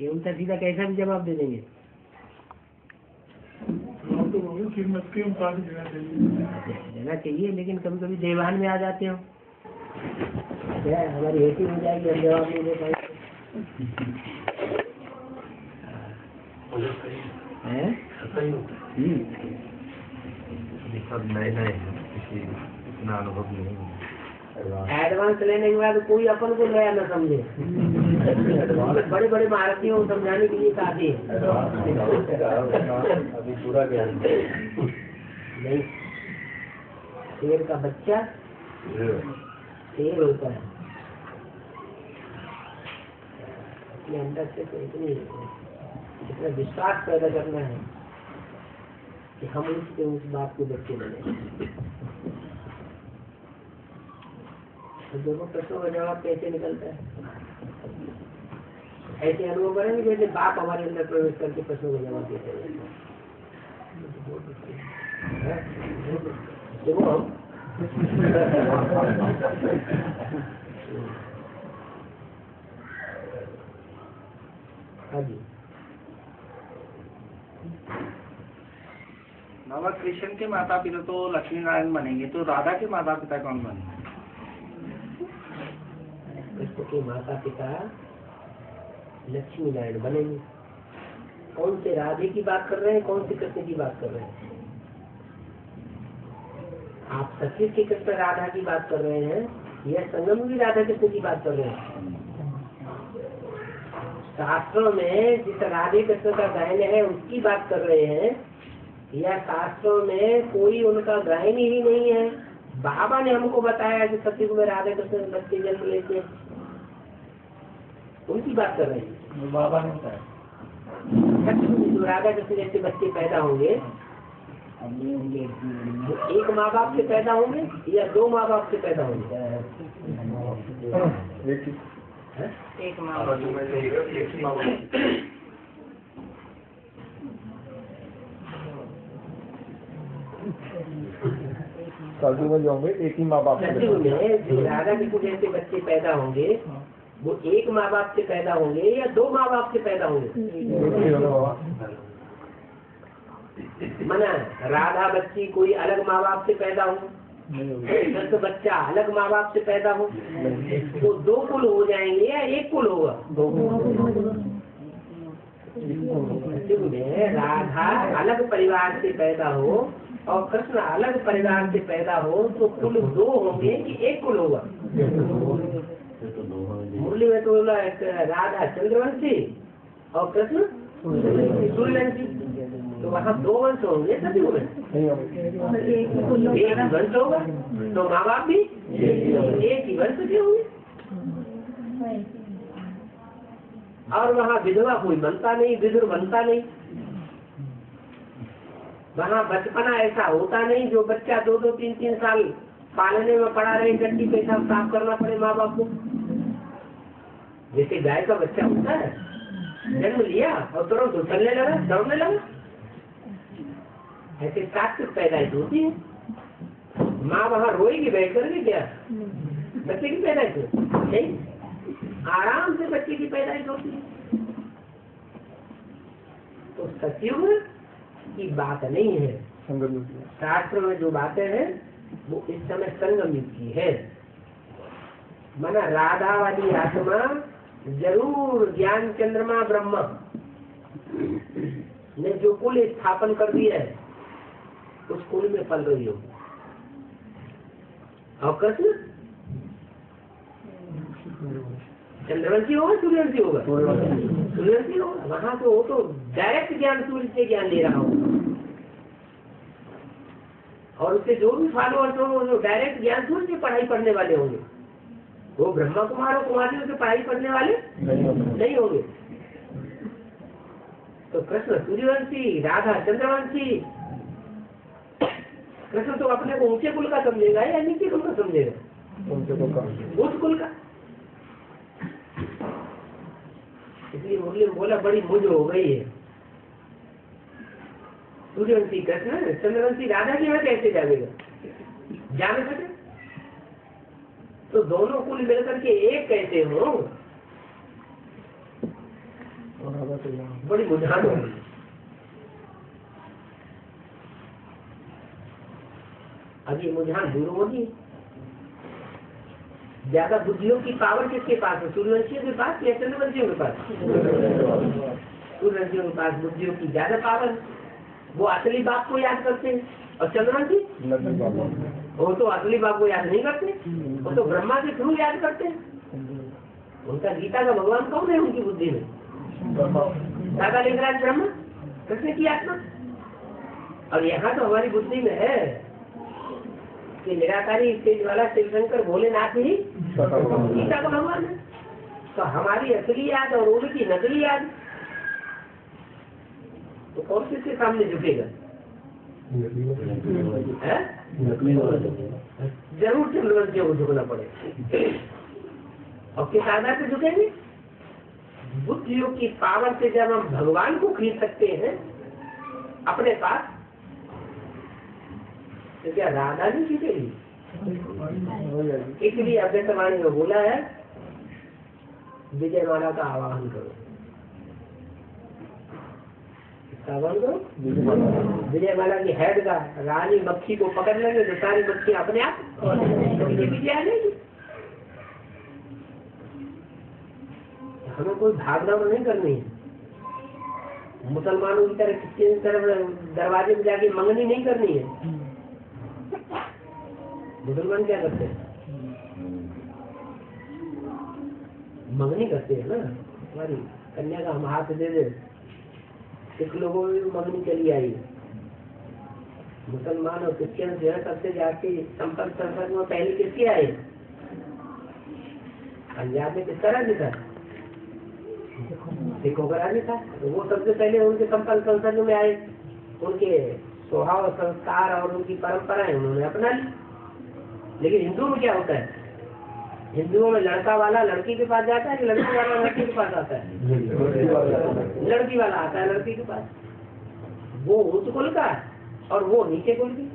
ये उल्टा सीधा कैसा भी जवाब दे देंगे। देना चाहिए, लेकिन कभी कभी देवान में आ जाते हो। क्या हमारी हो जाएगी, हम जवाब नहीं दे पाएँगे। सब नए नए इतना अनुभव नहीं एडवांस लेने के बाद कोई अपन को नया न समझे। बड़े बड़े महारथियों को समझाने के लिए काफ़ी है। नहीं। शेर का बच्चा? शेर होता है। अपने अंदर से तो इतनी इतना विश्वास पैदा करना है कि हम उसके उस बात को बच्चे बने देखो प्रश्नों का जवाब कैसे निकलता है? ऐसे अनुभव करेंगे जैसे बाप हमारे अंदर प्रवेश करके प्रश्नों का जवाब देते हैं। देखो हम। हाँ कृष्ण के माता पिता तो लक्ष्मी नारायण बनेंगे तो राधा के माता पिता कौन बनेंगे? कृष्ण के माता पिता लक्ष्मी नारायण बनेंगे। कौन से राधे की बात कर रहे हैं, कौन से कृष्ण की बात कर रहे हैं? आप सचिव के कृष्ण राधा की बात कर रहे हैं या संगम की राधा कृष्ण की बात कर रहे हैं? शास्त्रों में जिस राधे कृष्ण का गायन है, उसकी बात कर रहे हैं या शास्त्रों में कोई उनका गायन ही नहीं है? बाबा ने हमको बताया कि सचिव में राधा कृष्ण बच्चे जन्म लेते उनकी बात कर रहे हैं। बाबा ने बताया जो राधा कृष्ण जैसे बच्चे पैदा होंगे एक माँ। बाप से पैदा होंगे या दो माँ बाप से पैदा होंगे। एक माँ साधु में जाओगे एक ही माँ बाप में जो राधा कृष्ण जैसे बच्चे पैदा होंगे वो एक माँ बाप से पैदा होंगे या दो माँ बाप से पैदा होंगे? मना राधा बच्ची कोई अलग माँ बाप से पैदा हो? कृष्ण बच्चा अलग माँ बाप से पैदा हो? तो दो कुल हो जाएँगे या एक कुल होगा? में राधा अलग परिवार से पैदा हो और कृष्ण अलग परिवार से पैदा हो तो कुल दो होंगे कि एक कुल होगा? मुरली में तो राधा चंद्रवंशी और कृष्ण सूर्यवंशी तो वहाँ दो वंश होंगे वंश होगा तो माँ बाप भी एक ही वंश के होंगे और वहाँ विधवा कोई बनता नहीं विधुर बनता नहीं वहाँ बचपना ऐसा होता नहीं जो बच्चा दो दो तीन तीन साल पालने में पड़ा रहे गड्डी पेशाब साफ़ करना पड़े माँ बाप को जैसे गाय का बच्चा होता है जन्म लिया और तुरंत उछलने लगा दौड़ने लगा। ऐसे सात्विक पैदाइश होती है। माँ वहाँ रोएगी बैठ करके क्या? बच्चे की पैदाइश हो। नहीं आराम से बच्चे की पैदाइश होती है। तो सत्युग की बात नहीं है। शास्त्र में जो बातें हैं वो इस समय संगम युग की है। मना राधा वाली आत्मा ज़रूर ज्ञान चंद्रमा ब्रह्म। ने जो कुल स्थापन कर दिया है, उस कुल में पल रही होगी। और कृष्ण? चंद्रवंशी होगा, सूर्यवंशी होगा? सूर्यवंशी होगा। वहाँ तो हो तो डायरेक्ट ज्ञान सूर्य से ज्ञान ले रहा होगा। और उसके जो भी फॉलोअर्स होंगे, वो डायरेक्ट ज्ञान सूर्य से पढ़ाई पढ़ने वाले होंगे। वो ब्रह्मा कुमार और कुमारियों से पढ़ाई पढ़ने वाले नहीं होंगे। तो कृष्ण सूर्यवंशी राधा चंद्रवंशी कृष्ण तो अपने को ऊँचे कुल का समझेगा या नीचे कुल का समझेगा? उच्च कुल का। इसलिए मुरली बोला बड़ी मुझ हो गई है। सूर्यवंशी कृष्ण चंद्रवंशी राधा की में कैसे जानेगा जान सके तो दोनों कुल मिलकर के एक कहते हो? तो बड़ी बुझान हो गई। अब ये मुझान दूर होगी। ज़्यादा बुद्धियों की पावर किसके पास है? सूर्यवंशियों के पास या चंद्रवंशियों के पास? सूर्यवंशियों के पास बुद्धियों की ज़्यादा पावर। वो असली बाप को याद करते हैं। और चंद्रवंशी? वो तो असली बाप को याद नहीं करते वो तो ब्रह्मा के थ्रू याद करते हैं। उनका गीता का भगवान कौन है उनकी बुद्धि में? दादा लिंगराज ब्रह्मा? कृष्ण की आत्मा? और यहाँ तो हमारी बुद्धि में है कि निराकारी स्टेज वाला शिव शंकर भोलेनाथ ही गीता का भगवान है। तो हमारी असली याद और उनकी नकली याद तो कौन किसके सामने झुकेगा? है? ज़रूर चंद्रवंशियों को झुकना पड़ेगा और किस आधार से झुकेंगे। बुद्धियों की पावर से जब हम भगवान को खरीद सकते हैं, अपने पास तो क्या राधा नहीं जीतेगी इसलिए अव्यक्तवाणी में बोला है विजय माला का आवाहन करो इसका आवाहन करो विजय माला की हेड का रानी मक्खी को पकड़ लेंगे तो सारी मक्खी अपने आप विजय आ जाएगी हमें कोई भागना नहीं करनी है। मुसलमानों की तरह किसी तरफ़ दरवाजे में जाके मंगनी नहीं करनी है। मुसलमान क्या करते हैं? मंगनी करते हैं ना? हमारी कन्या का हम हाथ दे दे। सिख लोगों में मंगनी चली आई। मुसलमान और क्रिश्चियन जो है, सबसे जाके संपर्क संपर्क में पहले किसके आए? पंजाब में किस तरह था? सिखों का राज्य था। तो वो सबसे पहले उनके संपर्क संसर्ग में आए। उनके स्वभाव, संस्कार और उनकी परंपराएँ उन्होंने अपना ली। लेकिन हिंदू में क्या होता है? हिंदुओं में लड़का वाला लड़की के पास जाता है लड़की वाला लड़की के पास आता है? लड़की वाला आता है लड़की के पास। वो उच्च कुल का और वो नीचे कुल की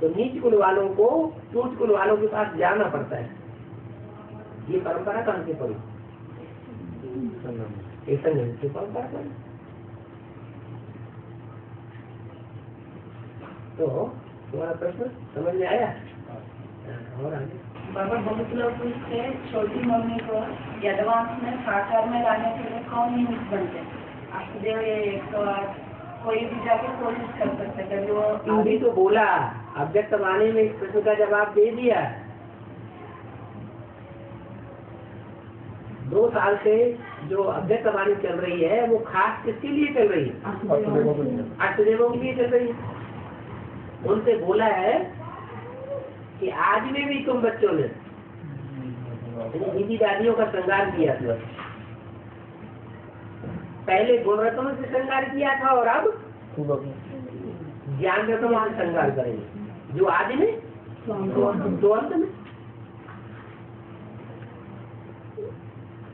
तो नीच कुल वालों को उच्च कुल वालों के पास जाना पड़ता है। ये परंपरा कहाँ से पड़ी परंपरा पड़ी तो तुम्हारा प्रश्न समझ में आया? और आगे। बाबा बहुत लोग पूछते हैं छोटी मम्मी को यदवांश में साकार में लाने के लिए कौन बनते अष्टदेव एक तो कोई भी जाके कोशिश कर सकते हैं कभी वो हिंदी तो बोला अव्यक्त वाणी में इस प्रश्न का जवाब दे दिया। दो साल से जो अव्यक्त वाणी चल रही है वो खास किसके लिए चल रही है? अष्टदेवों के लिए चल रही है। उनसे बोला है कि आज में भी तुम बच्चों ने। दीदी दादियों का श्रृंगार किया था। पहले गुण रत्नों से श्रृंगार किया था और अब ज्ञान रत्नों से श्रृंगार करेंगे। जो आज में तो अंत में।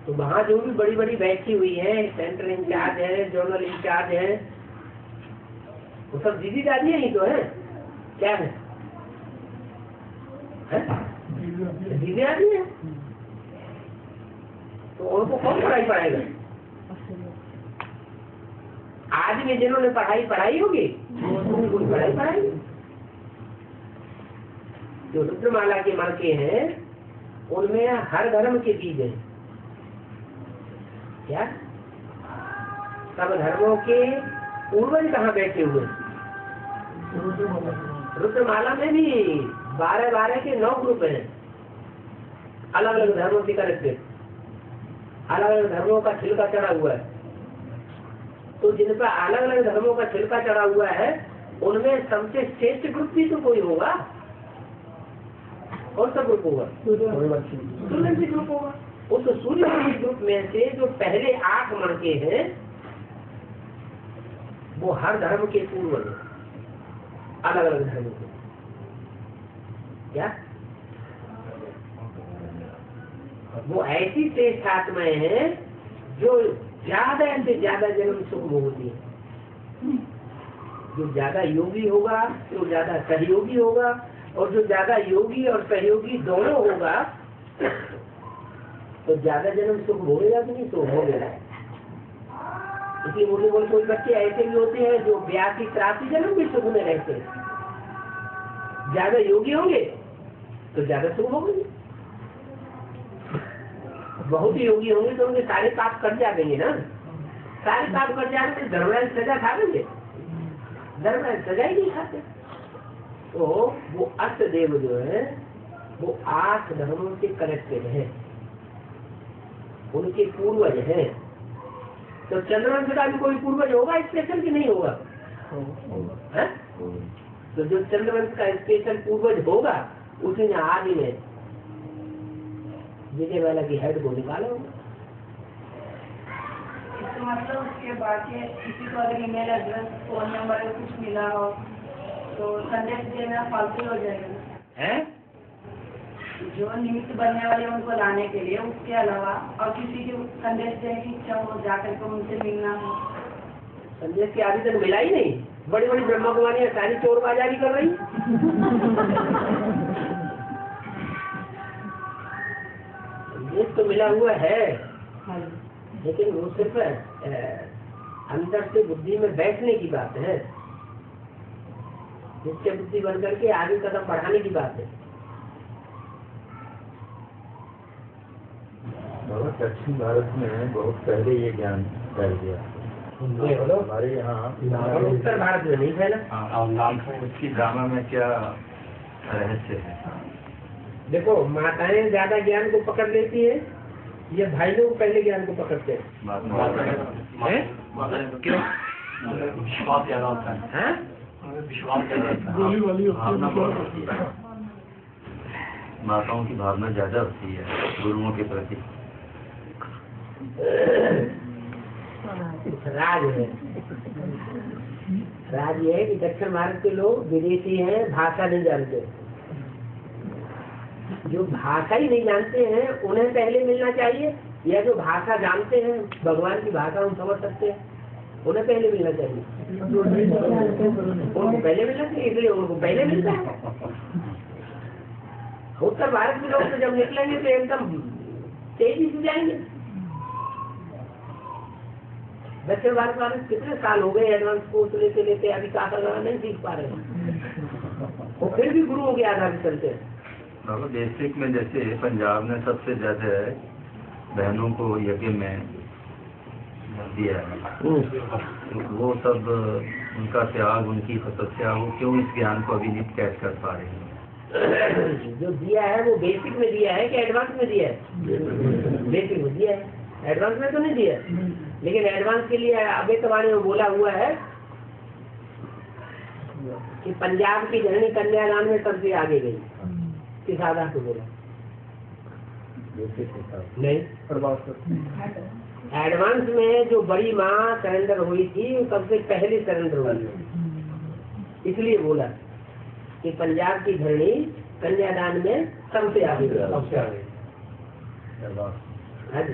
तो वहाँ जो भी बड़ी बड़ी बैठी हुई है, सेंटर इंचार्ज है, जोनल इंचार्ज है, वो सब दीदी दादियाँ ही तो है। क्या है? तो उनको कौन पढ़ाई पढ़ाएगा? आज में जिन्होंने पढ़ाई पढ़ाई होगी उनको पढ़ाई पढ़ाई जो रुद्रमाला के मणके हैं, उनमें हर धर्म के बीज हैं। क्या? सब धर्मों के पूर्वज कहाँ बैठे हुए रुद्रमाला में भी बारह बारह के नौ ग्रुप हैं। अलग अलग धर्मों से कनेक्टेड अलग अलग धर्मों का छिलका चढ़ा हुआ है। तो जिन पर अलग अलग धर्मों का छिलका चढ़ा हुआ है उनमें सबसे श्रेष्ठ ग्रुप भी तो कोई होगा? कौन सा ग्रुप होगा? सूर्यवंशी ग्रुप होगा। उस सूर्यवंशी ग्रुप में से जो पहले आठ मणके हैं वो हर धर्म के पूर्व हैं। अलग अलग धर्म के। क्या? वो ऐसी श्रेष्ठ आत्माएँ हैं जो ज़्यादा से ज़्यादा जन्म सुख होती है। जो ज़्यादा योगी होगा, जो ज़्यादा सहयोगी होगा, और जो ज़्यादा योगी और सहयोगी दोनों होगा तो ज़्यादा जन्म सुख भोगेगा कि नहीं? तो भोगेगा। इसलिए बोले कोई बच्चे ऐसे भी होते हैं जो बयासी तिरासी जन्म भी सुख में रहते हैं। ज़्यादा योगी होंगे? तो ज़्यादा सुख भोगेंगे बहुत ही योगी होंगे तो उनके सारे पाप कट जाएँगे ना। सारे पाप कट जाएँगे तो धर्मराज सजा खा लेंगे। धर्मराज सजा ही नहीं खाते। तो वो अष्ट देव जो है वो आठ धर्मों से कनेक्टेड है। उनके पूर्वज है। तो चंद्रवंश का भी कोई पूर्वज होगा स्पेशल कि नहीं होगा? है? तो जो चंद्रवंश का स्पेशल पूर्वज होगा उसने आदि में विजय वाला की हेड को निकाला। मतलब उसके बाद किसी को अगर ईमेल एड्रेस फ़ोन नंबर कुछ मिला हो तो संदेश देना फालतू हो जाएगा। है? जो निमित्त बनने वाले उनको लाने के लिए उसके अलावा और किसी की संदेश देने की इच्छा हो जाकर के उनसे मिलना हो। संदेश की आदि तक मिला ही नहीं। बड़ी बड़ी ब्रह्मा कुमारियाँ सारी चोर बाजारी कर रही। संदेश तो मिला हुआ है। लेकिन वो सिर्फ़ अंदर से बुद्धि में बैठने की बात है। जिससे बुद्धि बन करके आगे कदम बढ़ाने की बात है। बहुत दक्षिण भारत में बहुत पहले ये ज्ञान फैल गया। हमारे यहाँ उत्तर भारत में नहीं फैला? हाँ, उसकी ड्रामा में क्या रहस्य है? देखो माताएँ ज़्यादा ज्ञान को पकड़ लेती है ये भाई लोग पहले ज्ञान को पकड़ते हैं? क्यों? विश्वास ज़्यादा होता? विश्वास ज़्यादा माताओं की भावना ज़्यादा होती है गुरुओं के प्रति। राज है। राज ये है कि दक्षिण भारत के लोग विदेशी हैं भाषा नहीं जानते। जो भाषा ही नहीं जानते हैं, उन्हें पहले मिलना चाहिए, या जो भाषा जानते हैं, भगवान की भाषा हम समझ सकते हैं, उन्हें पहले मिलना चाहिए। उनको पहले मिलना चाहिए, इसलिए उनको पहले मिलता है। उत्तर भारत के लोग तो जब निकलेंगे तो एकदम तेज़ी से जाएँगे। दक्षिण भारत वाले कितने साल हो गए एडवांस कोर्स लेते लेते अभी काका लगा नहीं सीख पा रहे वो फिर भी गुरुओं के आधार चलते हैं बाबा बेसिक में जैसे पंजाब ने सबसे ज़्यादा बहनों को यज्ञ में दिया है। तो वो सब उनका त्याग उनकी तपस्या वो क्यों इस ज्ञान को अभी नहीं कैच कर पा रहे हैं? जो दिया है वो बेसिक में दिया है कि एडवांस में दिया है? बेसिक में दिया है। एडवांस में तो नहीं दिया है। लेकिन एडवांस के लिए अबे कबाड़े में बोला हुआ है कि पंजाब की जननी कन्या कन्यादान में सबसे आगे गई। किस आधार को बोला। नहीं। हैं। एडवांस में जो बड़ी माँ सरेंडर हुई थी वो सबसे पहले सरेंडर हुई इसलिए बोला कि पंजाब की धरणी कन्यादान में सबसे आगे। सबसे आगे। हाँ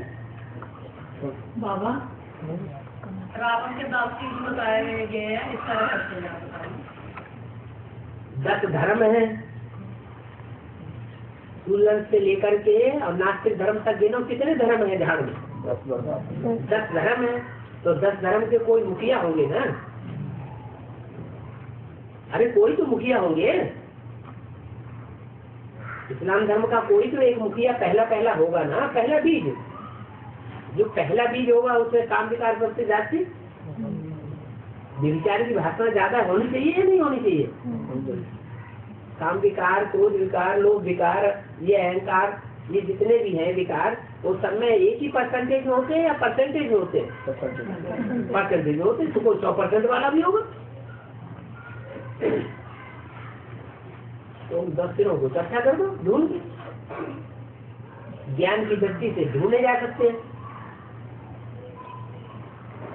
बाबा? रावण के दास की जो बताए गए हैं इस तरह हैं। दस धर्म है। सूर्य से लेकर के और नास्तिक धर्म तक गिनो कितने धर्म है ध्यान में? दस धर्म। है तो दस धर्म के कोई मुखिया होंगे ना? अरे कोई तो मुखिया होंगे। इस्लाम धर्म का कोई तो एक मुखिया पहला पहला होगा ना पहला बीज। जो पहला बीज होगा उसमें काम विकार सबसे जाती। विचार की भाषा ज़्यादा होनी चाहिए या नहीं होनी चाहिए? काम विकार, क्रोध विकार, लोभ विकार, ये अहंकार, ये जितने भी हैं विकार, वो सब में एक ही परसेंटेज होते हैं या परसेंटेज होते हैं? परसेंटेज होते तो कोई सौ परसेंट वाला भी होगा। तो दस दिनों को चर्चा कर दो, ढूंढ के। ज्ञान की दृष्टि से ढूंढे जा सकते हैं।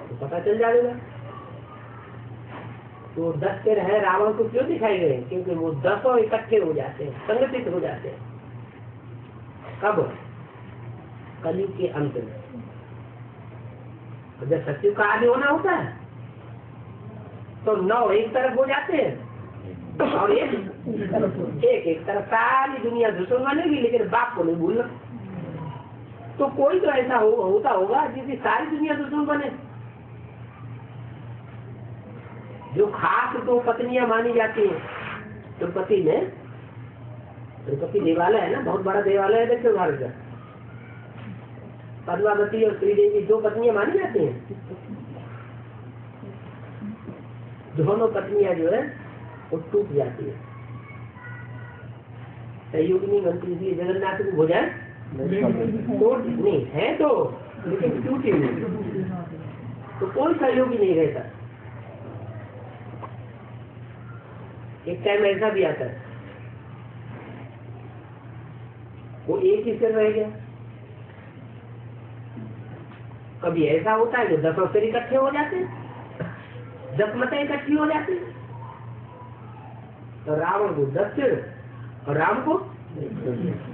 तो पता चल जाएगा। तो दस के है रावण को क्यों दिखाई गए क्योंकि वो दसों इकट्ठे हो जाते हैं संगठित हो जाते हैं। कब? कलयुग के अंत में। जब सचिव का आगे होना होता है तो नौ एक तरफ़ हो जाते हैं। और एक एक एक तरफ़ सारी दुनिया दुश्मन बनेगी लेकिन बाप को नहीं भूलना। तो कोई तो ऐसा हो, होता होगा जिसकी सारी दुनिया दुश्मन बने जो खास तो पत्नियाँ मानी जाती हैं, तिरुपति में, तिरुपति देवालय है ना, बहुत बड़ा देवालय है दक्षिण भारत का पद्मावती और श्रीदेवी दो पत्नियाँ मानी जाती हैं। दोनों पत्नियाँ जो है, वो टूट जाती है। सहयोगिनी मंत्री जी, जगन्नाथ को भोजन टूट नहीं, है तो लेकिन टूटी नहीं तो कोई सहयोगी नहीं रहता। एक टाइम ऐसा भी आता है। वो एक ही सिर रह गया। कभी ऐसा होता है जो दसों सिर इकट्ठे हो जाते दस मतें इकट्ठी हो जाती तो रावण को दस सिर और राम को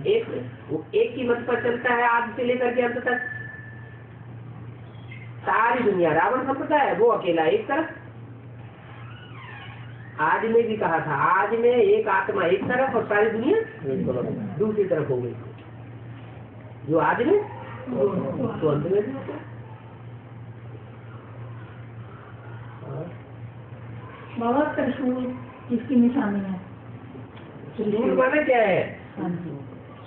एक वो एक ही मत पर चलता है आज से लेकर के अंत तक। सारी दुनिया रावण संप्रदाय है, वो अकेला एक तरफ़। आज में भी कहा था आज में एक आत्मा एक तरफ़ और सारी दुनिया दूसरी तरफ़ हो गई। जो आज में तो अंत में भी होता है। बाबा त्रिशूल किसकी निशानी है? शूल माने क्या है? हाँ जी।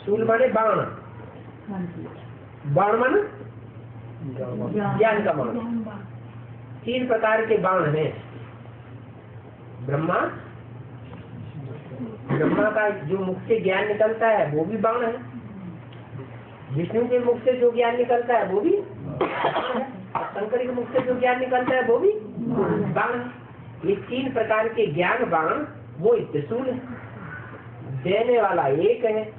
शूल माने बाण। हाँ बाण माने? ज्ञान ज्ञान का बाण। तीन प्रकार के बाण हैं। ब्रह्मा? ब्रह्मा का जो मुख से ज्ञान निकलता है, वो भी बाण है। विष्णु के मुख से जो ज्ञान निकलता है, वो भी शंकर के मुख से जो ज्ञान निकलता है, वो भी बाण ये तीन प्रकार के ज्ञान बाण, वो त्रिशूल है। देने वाला एक है।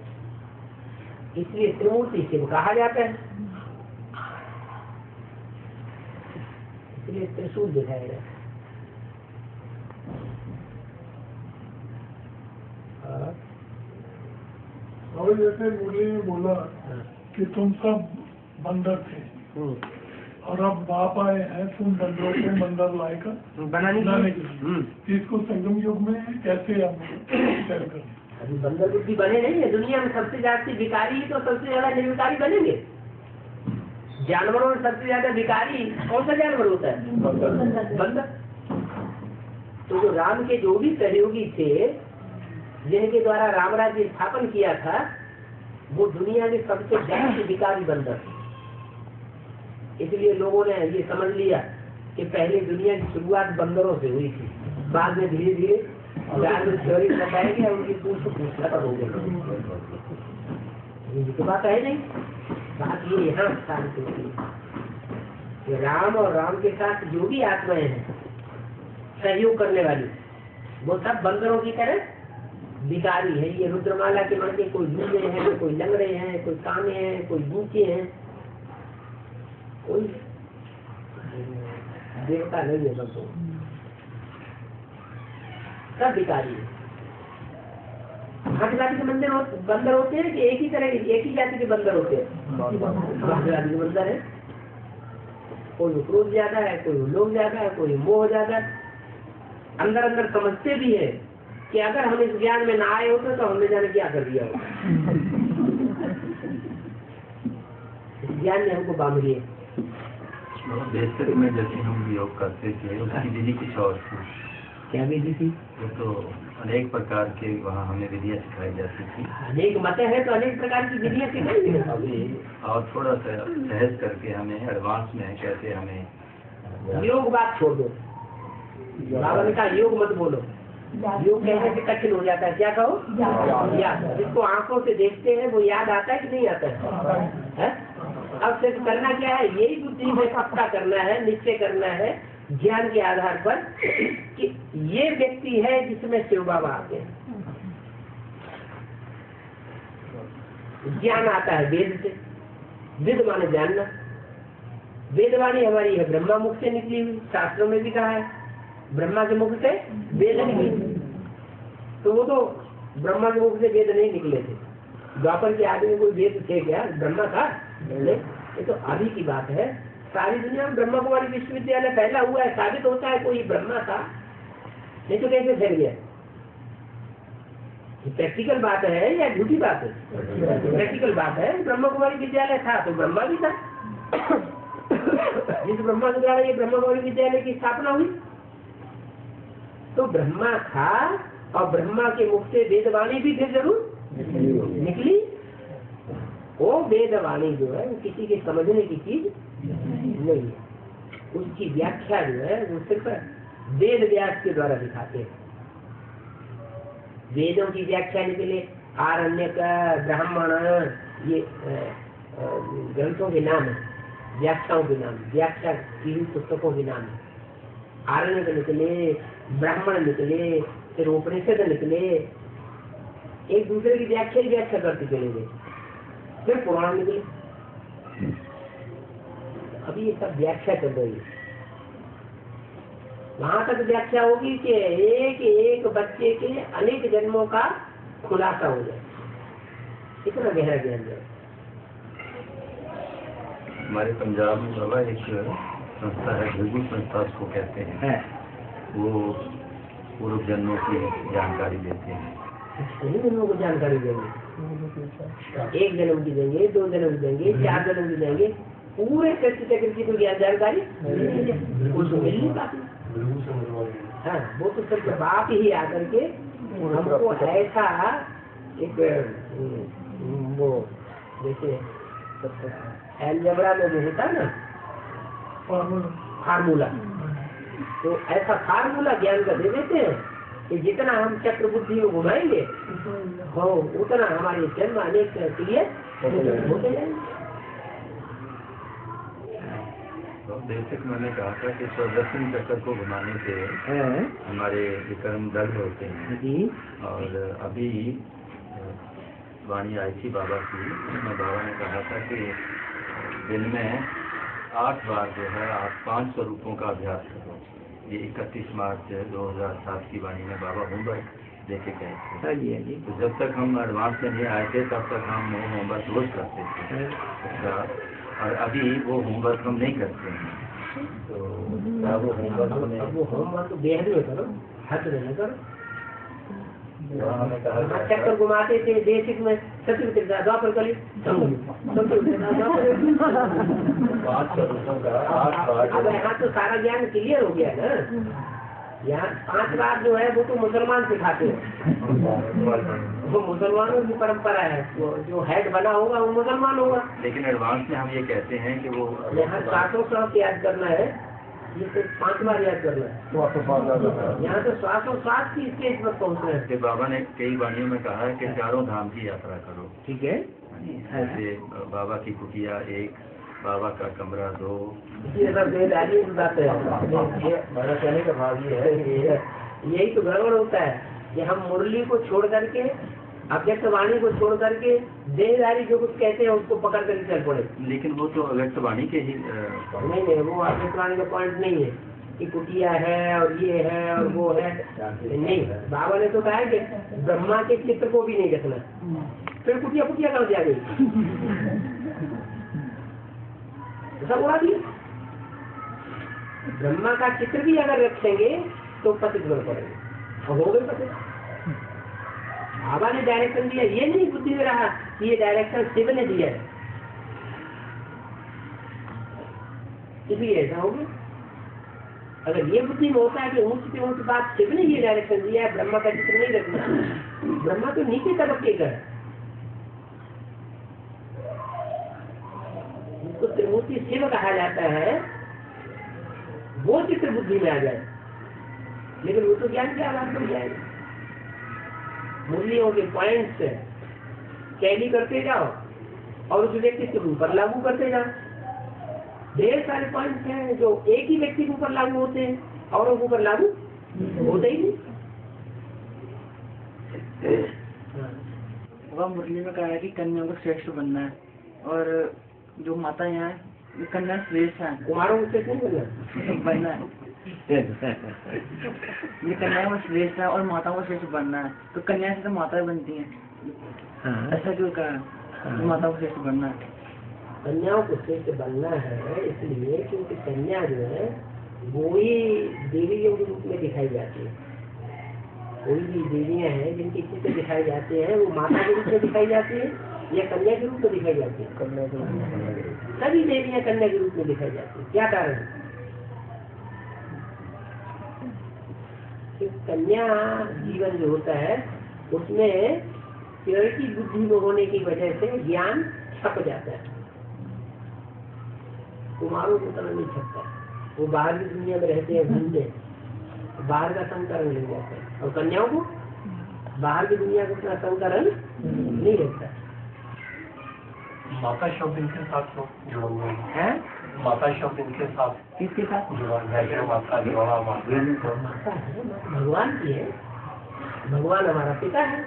इसलिए त्रिमूर्ति शिव कहा जाता है। इसलिए त्रिशूल दिखाया जाता है हाँ, और जैसे मुरली ने बोला कि तुम सब बंदर थे। हम्म, और अब बाप आए हैं तुम बंदरों को बंदर लाएकर बनाने बनाने के लिए। इसको संगम युग में कैसे हम तय करें? अभी बंदर बुद्धि बने नहीं है। दुनिया में सबसे ज़्यादा भिकारी तो सबसे ज़्यादा निर्विकारी बनेंगे। जानवरों में सबसे ज़्यादा भिकारी कौन सा जानवर होता है? बंदर। तो जो राम के जो भी सहयोगी थे जिनके द्वारा राम राज्य स्थापन किया था, वो दुनिया के सबसे ज़्यादा भिखारी बंदर थे। इसलिए लोगों ने ये समझ लिया कि पहले दुनिया की शुरुआत बंदरों से हुई थी। बाद में धीरे धीरे थ्योरी उनकी पूछ खत्म हो गई। तो बात है नहीं। बात ये यहाँ होती है राम और राम के साथ जो भी आत्माएँ हैं, सहयोग करने वाली, वो सब बंदरों की तरह भिखारी है ये रुद्रमाला के के कोई लूले हैं कोई लंगड़े हैं कोई काने हैं कोई बूचे हैं। कोई देवता नहीं है सबको। सब भिखारी है। हर जाति के मंदिर हो, बंदर होते हैं कि एक ही तरह के एक ही जाति के बंदर होते हैं? जाति के बंदर है। कोई क्रोध ज़्यादा है कोई लोभ ज़्यादा है कोई मोह ज़्यादा है। अंदर अंदर समझते भी है। कि अगर हम इस ज्ञान में ना आए होते तो हमने जाने क्या कर दिया इस ज्ञान ने हमको बाँध लिया बेसिक में जैसे हम योग करते थे उसकी विधि कुछ और थी। क्या विधि थी? वो तो अनेक प्रकार के वहाँ हमें विधियाँ सिखाई जाती थी। अनेक मत है तो अनेक प्रकार की विधियाँ सिखाई और थोड़ा सा सहज करके हमें एडवांस में कैसे हमें। योग बात छोड़ दो। बाबा ने कहा योग मत बोलो। योग कहने से कठिन हो जाता है। क्या कहो? याद जिसको आँखों से देखते हैं वो याद आता है कि नहीं आता है? है? अब सिर्फ़ करना क्या है? यही बुद्धि में पक्का करना है निश्चय करना है ज्ञान के आधार पर कि ये व्यक्ति है जिसमें शिव बाबा आते हैं। ज्ञान आता है वेद से। वेद माने जानना। वेदवाणी हमारी है ब्रह्मा मुख से निकली हुई शास्त्रों में भी कहा है। ब्रह्मा के मुख से वेद निकले तो वो तो ब्रह्मा के मुख से वेद नहीं निकले थे। द्वापर के आदमी कोई वेद थे क्या? ब्रह्मा था? नहीं। ये तो अभी की बात है। सारी दुनिया में ब्रह्मा कुमारी विश्वविद्यालय पहला हुआ है, साबित होता है कोई ब्रह्मा था। नहीं तो कैसे फैल गया? प्रैक्टिकल बात है या झूठी बात है? प्रैक्टिकल बात है। ब्रह्मा कुमारी विद्यालय था तो ब्रह्मा भी था। जिस ब्रह्मा के द्वारा ये ब्रह्मा कुमारी विद्यालय की स्थापना हुई तो ब्रह्मा था और ब्रह्मा के मुख से वेदवाणी भी फिर ज़रूर निकली। वो वेदवाणी जो है, वो किसी के समझने की चीज़ नहीं है। उसकी व्याख्या जो है, वो सिर्फ़ वेद व्यास के द्वारा दिखाते हैं। वेदों की व्याख्या निकले आरण्य का ब्राह्मण, ये ग्रंथों के नाम है, व्याख्याओं के नाम व्याख्या की पुस्तकों के नाम है। आरण्य निकले ब्राह्मण निकले फिर उपनिषद निकले एक दूसरे की व्याख्या ही व्याख्या करते चले गए। फिर पुराण निकले। अभी ये सब व्याख्या चल रही है। वहाँ तक व्याख्या होगी कि एक एक बच्चे के अनेक जन्मों का खुलासा हो जाए। इतना गहरा ज्ञान जाए हमारे पंजाब में बाबा एक संस्था है भृगु संस्था उसको कहते हैं। वो पूर्व जन्मों की जानकारी देते हैं। सही जन्मों को जानकारी देंगे? एक जन्म की देंगे दो जन्म की देंगे चार जन्म की देंगे। पूरे कृष्ण चक्र की कोई जानकारी वो मिल नहीं पाती। हाँ। वो तो सिर्फ़ बाप ही आकर के हमको ऐसा एक वो जैसे एलजबरा में जो होता है ना? फार्मूला तो ऐसा फार्मूला ज्ञान का दे देते हैं कि जितना हम चक्र बुद्धि में घुमाएँगे हो उतना हमारे जन्म अनेक क्लियर होते जाएँगे। तो बेसिक मैंने कहा था कि स्वदर्शन चक्र को घुमाने से हमारे विक्रम दर्द होते हैं। जी। और अभी वाणी आई थी बाबा की उसमें बाबा ने कहा था कि दिन में आठ बार जो है आप पाँच स्वरूपों का अभ्यास करो ये इकतीस मार्च 2007 की वाणी में बाबा होमवर्क देके गए थे। हाँ जी हाँ जी। तो जब तक हम एडवांस में नहीं आए थे तब तक हम वो होमवर्क रोज करते थे। उसका और अभी वो होमवर्क हम नहीं करते हैं। तो वो होमवर्क बेहद हद में न करो उन्होंने कहा हाँ, चक्कर घुमाते थे बेसिक में सत्य त्रिदा द्वापर कली। अब यहाँ तो सारा ज्ञान क्लियर हो गया ना। यहाँ पाँच बार जो है वो तो मुसलमान सिखाते हैं। वो मुसलमानों की परंपरा है। वो जो हेड बना होगा वो मुसलमान होगा। लेकिन एडवांस में हम ये कहते हैं कि वो यहाँ सातों श्वास याद करना है। ये सिर्फ़ पाँच बार याद करना है। यहाँ तो श्वासों श्वास की स्टेज पर पहुँचना है। कि बाबा ने कई वाणियों में कहा है कि चारों धाम की यात्रा करो। ठीक है। जैसे बाबा की कुटिया एक बाबा का कमरा दो। है। है यही तो गड़बड़ होता है कि हम मुरली को छोड़ करके अव्यक्त वाणी को छोड़ करके देहदारी जो कुछ कहते हैं उसको पकड़ करके चल पड़े। लेकिन वो तो अव्यक्त वाणी के ही नहीं नहीं वो अव्यक्त वाणी का पॉइंट नहीं है कि कुटिया है और ये है और वो है। नहीं बाबा ने तो कहा कि ब्रह्मा के चित्र को भी नहीं रखना। फिर कुटिया कुटिया से आ गई? सब उड़ा दिया ब्रह्मा का चित्र भी अगर रखेंगे तो पतित बन पड़ेगा और हो गए पतित बाबा ने डायरेक्शन दिया, ये नहीं बुद्धि में रहा कि ये डायरेक्शन शिव ने दिया है। इसलिए ऐसा हो गया। अगर ये बुद्धि में होता है कि ऊंच से ऊंच बात शिव ने ये डायरेक्शन दिया है, ब्रह्मा का चित्र नहीं रखना ब्रह्मा तो नीचे तबके का है जिसको त्रिमूर्ति शिव कहा जाता है, वो चित्र बुद्धि में आ जाए। लेकिन वो तो ज्ञान के आधार पर जाएगा मूल्यों के पॉइंट्स कैली करते जाओ और उस व्यक्ति के ऊपर लागू करते जाओ। ढेर सारे पॉइंट्स हैं जो एक ही व्यक्ति के ऊपर लागू होते हैं और के ऊपर लागू होते ही नहीं। वह मुरली में कहा है कि कन्या को श्रेष्ठ बनना है और जो माता यहाँ है कन्या श्रेष्ठ है। कुमारों को चेक बनना है। ये कन्या में श्रेष्ठ है और माताओं को श्रेष्ठ बनना है। तो कन्या से तो माता बनती है। हाँ। ऐसा क्यों कहा? हाँ। माताओं को श्रेष्ठ बनना है। कन्याओं को श्रेष्ठ बनना है इसलिए क्योंकि कन्या जो है वो ही देवियों के रूप में दिखाई जाती है। कोई भी देवियाँ हैं जिनके चित्र दिखाई जाते हैं वो माता के रूप में दिखाई जाती है या कन्या के रूप में दिखाई जाती है। कन्या के रूप में सभी देवियाँ कन्या के रूप में दिखाई जाती है। क्या कारण? है कि कन्या जीवन जो होता है उसमें प्योरिटी बुद्धि में होने की वजह से ज्ञान छप जाता है। कुमारों को तरह नहीं छपता। वो बाहर की दुनिया में रहते हैं घूमते बाहर का संकरण नहीं जाता है। और कन्याओं को? बाहर की दुनिया का उतना संकरण नहीं रहता है? माता शब्द इनके साथ किसके साथ? माता जोड़ा माता भगवान की है। भगवान हमारा पिता है।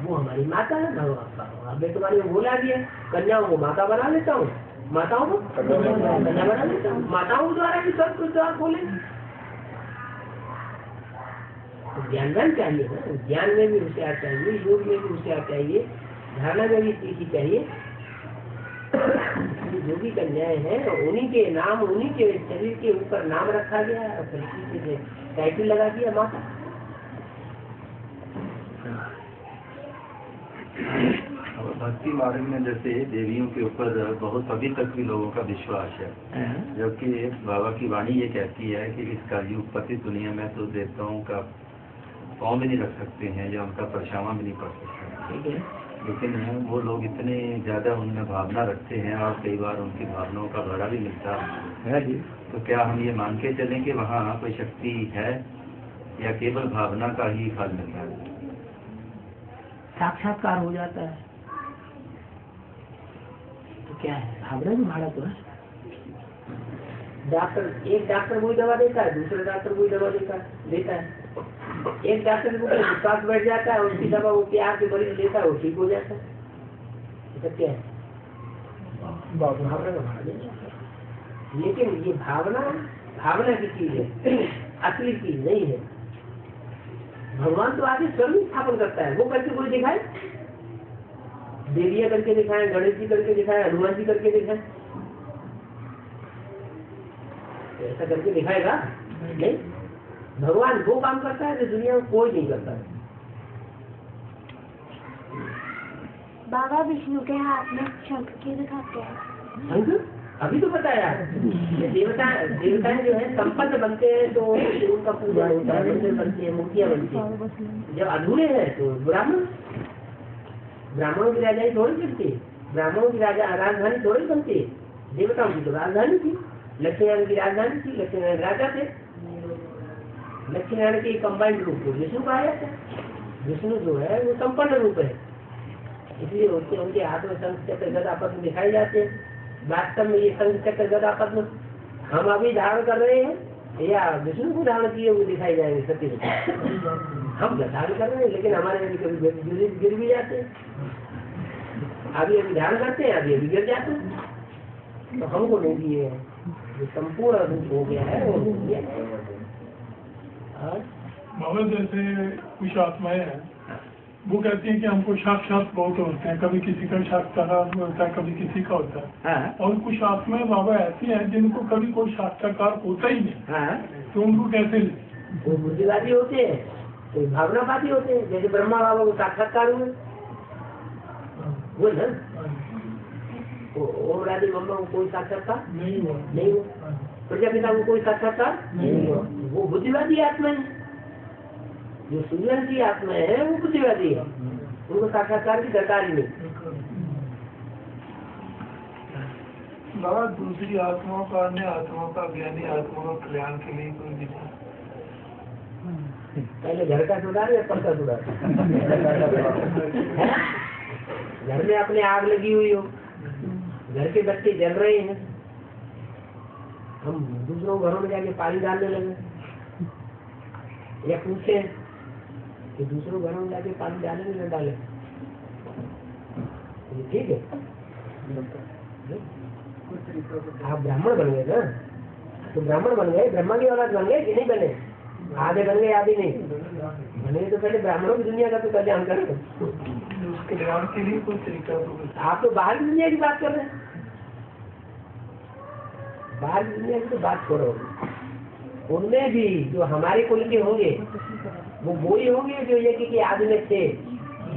वो हमारी माता है। भगवान अब मैं तुम्हारी बोला है। कन्याओं को माता बना लेता हूँ। माताओं को? कन्या बना लेता हूँ। माताओं द्वारा भी सब कुछ द्वार खोले तो ज्ञानवान चाहिए ना। ज्ञान में भी होशियार चाहिए। योग में भी होशियार चाहिए। धारणा में भी सीखी चाहिए। ये जो भी कन्याएँ हैं उन्हीं के नाम उन्हीं के शरीर के ऊपर नाम रखा गया है और टाइटल लगा दिया माता। भक्ति मार्ग में जैसे देवियों के ऊपर बहुत अभी तक भी लोगों का विश्वास है। जबकि बाबा की वाणी ये कहती है कि इस कलयुग पति दुनिया में तो देवताओं का पाँव भी नहीं रख सकते हैं या उनका परछावा भी नहीं पड़ सकता ठीक है। लेकिन वो लोग इतने ज़्यादा उनमें भावना रखते हैं और कई बार उनकी भावनाओं का भरा भी मिलता है। है जी। तो क्या हम ये मान के चलें कि वहाँ कोई शक्ति है या केवल भावना का ही फल मिलता है? साक्षात्कार हो जाता है। तो क्या है? भावना भी भाड़ा तो है। डॉक्टर एक डॉक्टर वही दवा देता है दूसरा डॉक्टर वही दवा देता है देता है। एक डॉक्टर को विश्वास बैठ जाता है उसकी दवा वो प्यार के मरीज़ लेता है वो ठीक हो जाता है। क्या है? है। लेकिन ये भावना भावना की चीज़ है असली चीज़ नहीं है। भगवान तो आगे स्वयं स्थापन करता है। वो करके कोई दिखाए? देविया करके दिखाए गणेश जी करके दिखाए हनुमान जी करके दिखाए। ऐसा करके दिखाएगा? नहीं। भगवान वो काम करता है जो दुनिया में कोई नहीं करता है। बाबा विष्णु के हाथ में शंख क्यों दिखाते हैं। अभी तो बताया देवता देवताएँ जो है संपन्न बनते हैं तो उनका पूजा होता है बनते हैं मूर्तियाँ बनती है। जब अधूरे हैं तो ब्राह्मण। ब्राह्मणों की राजाई थोड़ी चलती ब्राह्मणों की राजा राजधानी थोड़ी बनती। देवताओं की तो राजधानी थी लक्ष्मीनारायण की राजधानी थी लक्ष्मीनारायण राजा थे। लक्ष्मीनारायण के कंबाइंड रूप को विष्णु कहा जाता है विष्णु जो है, वो संपन्न रूप है। इसलिए उनके उनके हाथ में संघ चक्र गदा पद्म दिखाई जाते हैं। वास्तव में ये संघ चक्र गदा पद्म हम अभी धारण कर रहे हैं, या विष्णु को धारण किए हुए दिखाई जाएँगे सत्य हम धारण कर रहे हैं, लेकिन हमारे अभी कभी गिर- भी जाते हैं। अभी अभी धारण करते हैं, अभी अभी गिर जाते हैं। तो हमको नहीं दिए हैं। जो संपूर्ण रूप हो गया है, वो बाबा जैसे कुछ आत्माएँ हैं वो कहती हैं कि हमको साक्षात बहुत होते हैं। कभी किसी का साक्षात्कार होता है कभी किसी का होता है। हाँ। और कुछ आत्माएँ बाबा ऐसी हैं जिनको कभी कोई साक्षात्कार होता ही नहीं। हाँ। तो उनको कैसे ले? वो बुद्धिवादी होते हैं कोई भावनावादी होते हैं जैसे ब्रह्मा बाबा को साक्षात्कार हुए। वो ना वो ओम राज़ी मम्मा को कोई साक्षात्कार? नहीं हुआ। नहीं हुआ। प्रजापिता को कोई साक्षात्कार वो बुद्धिवादी आत्मा है। जो की आत्मा है वो बुद्धिवादी है। उनको साक्षात्कार की दरकार ही नहीं। बाबा दूसरी आत्माओं का अन्य आत्माओं का ज्ञानी आत्माओं का कल्याण के लिए कोई विचार? पहले घर का सुधार या पल का सुधार? घर में अपने आग लगी हुई हो। घर के बच्चे जल रहे हैं। हम दूसरों घरों में जाके पानी डालने लगे। या पूछे कि दूसरों घरों में जाके पानी डालेंगे न डाले? ठीक है। आप ब्राह्मण बन गए ना? तो ब्राह्मण बन गए ब्रह्मा की औलाद बन गए कि नहीं बने? आधे बन गए आधे नहीं। बने तो पहले ब्राह्मणों की दुनिया का तो कल्याण करें। तो आप तो बाहर की दुनिया की बात कर रहे हैं। बाहर दुनिया की तो बात करो। उनमें भी जो हमारे कुल के होंगे वो वो ही होंगे जो ये कि, कि आधुनिक थे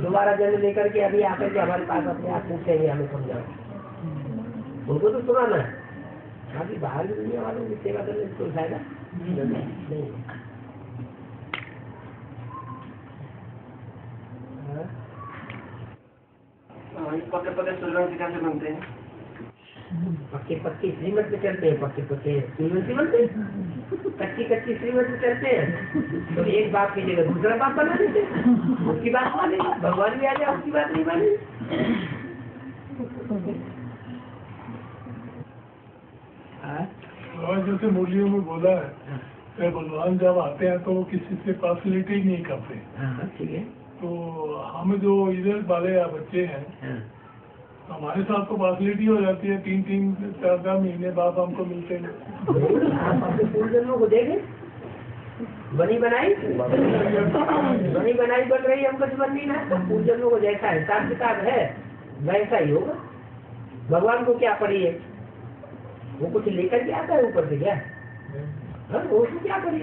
दोबारा जन्म लेकर के अभी आकर के हमारे पास अपने आप पूछेंगे हमें समझाओ। उनको तो सुनाना है। बाकी बाहर की दुनिया वालों की सेवा करने से कोई फ़ायदा? नहीं। हाँ? पक्के पक्के सूर्यवंशी कैसे बनते हैं? पक्के पक्के श्रीमत पे चलते हैं पक्के पक्के। सूर्यवंशी बनते हैं कच्ची कच्ची श्रीमत पे चलते हैं। तो एक बाप की जगह दूसरा बाप बना देते उसकी बात माने भगवान भी आ जाए उसकी बात नहीं माने। हाँ? और जैसे मुरलियों में बोला है कि भगवान जब आते हैं तो वो किसी से फैसिलिटी नहीं करते। हाँ ठीक है। तो हम जो इधर वाले बच्चे हैं हाँ। हमारे साथ तो पार्सलिटी हो जाती है तीन तीन चार चार महीने बाद हमको मिलते हैं। बनी बनाई? बनी बनाई बन रही हम कुछ बन ना? पूर्व जन्मों को जैसा हिसाब किताब है वैसा ही होगा। भगवान को क्या पड़ी है? वो कुछ लेकर के आता है ऊपर से क्या? हाँ, वो उसको क्या करने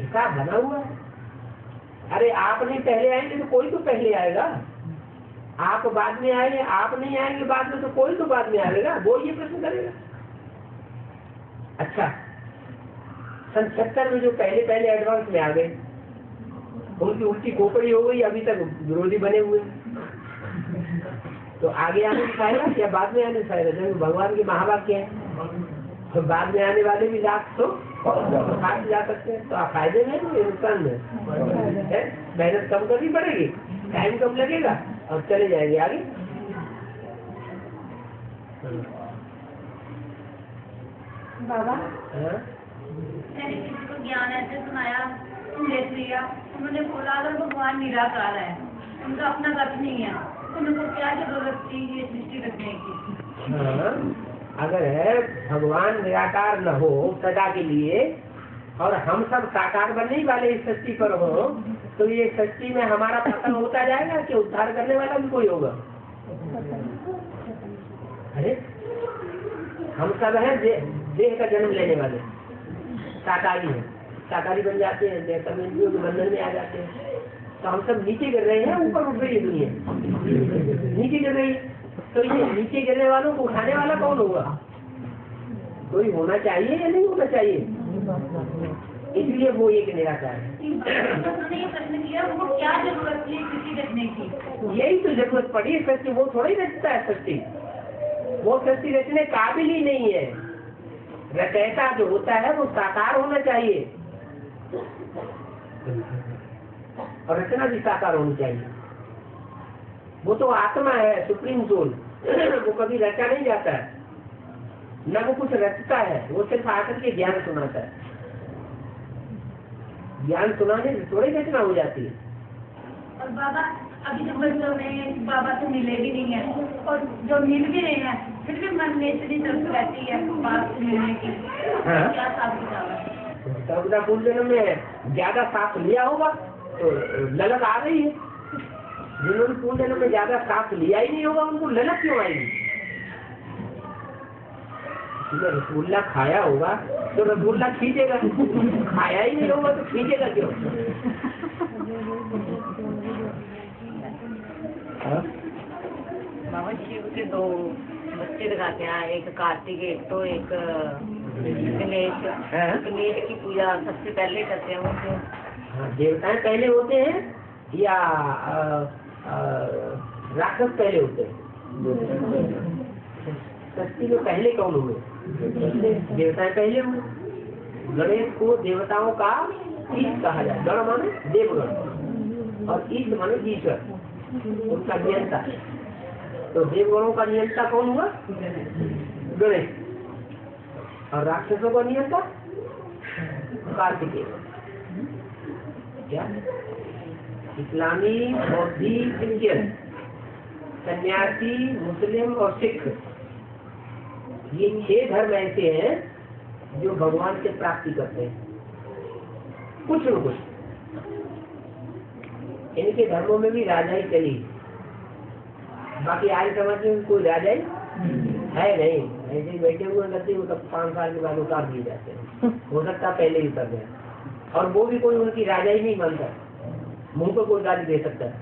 हिसाब बना हुआ है। अरे आप नहीं पहले आएँगे तो कोई तो पहले आएगा। आप बाद में आएँगे आप नहीं आएँगे बाद में तो कोई तो बाद में आएगा वो ये प्रश्न करेगा। अच्छा सन सत्तर में जो पहले पहले एडवांस में आ गए उनकी उल्टी खोपड़ी हो गई अभी तक विरोधी बने हुए तो आगे आने से फ़ायदा या बाद में आने से फ़ायदा जब भगवान के महावाक्य है तो बाद में आने वाले भी लाख तो खास जा सकते हैं। तो आप फ़ायदे में नुकसान में मेहनत कम करनी पड़ेगी। टाइम कम लगेगा। और चले जाएँगे आगे। बाबा? हाँ? मैंने किसी को ज्ञान ऐसे सुनाया देख लिया। उन्होंने बोला अगर भगवान निराकार है उनका अपना गत नहीं है। तो उनको क्या ज़रूरत थी ये सृष्टि रखने की? हाँ, अगर है भगवान निराकार न हो सदा के लिए और हम सब साकार बनने वाले इस सृष्टि पर हो तो ये सृष्टि में हमारा पतन होता जाएगा कि उद्धार करने वाला भी कोई होगा? अरे हम सब हैं दे, देह का जन्म लेने वाले। साकारी हैं। साकारी बन जाते हैं देह सब इंद्रियों के बंधन में आ जाते हैं। तो हम सब नीचे गिर रहे हैं ऊपर उठ रही दुनिया। नीचे गिर रही तो ये नीचे गिरने वालों को उठाने वाला कौन होगा? कोई होना चाहिए या नहीं होना चाहिए? इसलिए वो एक निराकार है। ये प्रश्न किया उनको क्या ज़रूरत थी सृष्टि रखने की? यही तो ज़रूरत पड़ी है सृष्टि वो थोड़ी रचता है सृष्टि वो सृष्टि रचने काबिल ही नहीं है। रचयता जो होता है वो साकार होना चाहिए। और रचना भी साकार होनी चाहिए। वो तो आत्मा है सुप्रीम सोल। वो कभी रचा नहीं जाता है। न वो कुछ रचता है वो सिर्फ़ आकर के ज्ञान सुनाता है। ज्ञान सुनाने से थोड़ी रचना हो जाती है। और बाबा अभी जो बच्चों में बाबा से मिले भी नहीं है। और जो मिल भी रहे हैं फिर भी मन में इतनी तरफ़ रहती है बात से मिलने की। हाँ। क्या साथ किताब है पूर्व जन्म में ज़्यादा साथ लिया होगा तो ललक आ रही है। जिन्होंने पूर्व जन्म में ज़्यादा साथ लिया ही नहीं होगा उनको ललक क्यों आएगी? रसगुल्ला खाया होगा तो रसगुल्ला खींचेगा। खाया ही नहीं होगा तो खींचेगा क्यों? हाँ? बाबा शिव के दो बच्चे दिखाते हैं एक कार्तिक एक तो एक गणेश। हाँ? गणेश की पूजा सबसे पहले करते हैं उनको हाँ, देवताएँ पहले होते हैं या राक्षस पहले होते हैं? में पहले कौन हुए? देवताएँ पहले हुए गणेश को देवताओं का ईश कहा जाए। गण माने देवगण। और ईश माने ईश्वर। उनका नियंता। तो देवगणों का नियंता कौन हुआ? गणेश। और राक्षसों का नियंता? कार्तिकेय। क्या? इस्लामी, बौद्धि, क्रिश्चियन। सन्यासी, मुस्लिम और सिख। ये छह धर्म ऐसे हैं जो भगवान से प्राप्ति करते हैं। कुछ न कुछ। इनके धर्मों में भी राजा ही चली बाकी आज समझ में कोई राजा ही नहीं। ऐसे बैठे हुए रहते वो तब पाँच साल के बाद उतार दिए जाते हैं। हो सकता पहले ही उतर गया और वो भी कोई उनकी राजा ही नहीं मानता। मुँह को कोई गाली दे सकता है।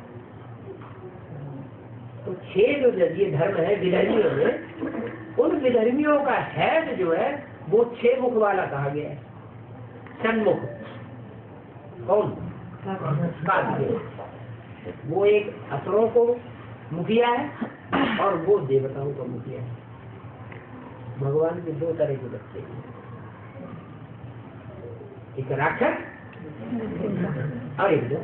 तो छह जो ये धर्म है विधर्मियों में उन विधर्मियों का हेड जो है, वो छह मुख वाला कहा गया है। सन्मुख कौन? वो एक असुरों को मुखिया है और वो देवताओं का मुखिया है। भगवान के दो तरह के बच्चे हैं। एक राक्षस और एक जो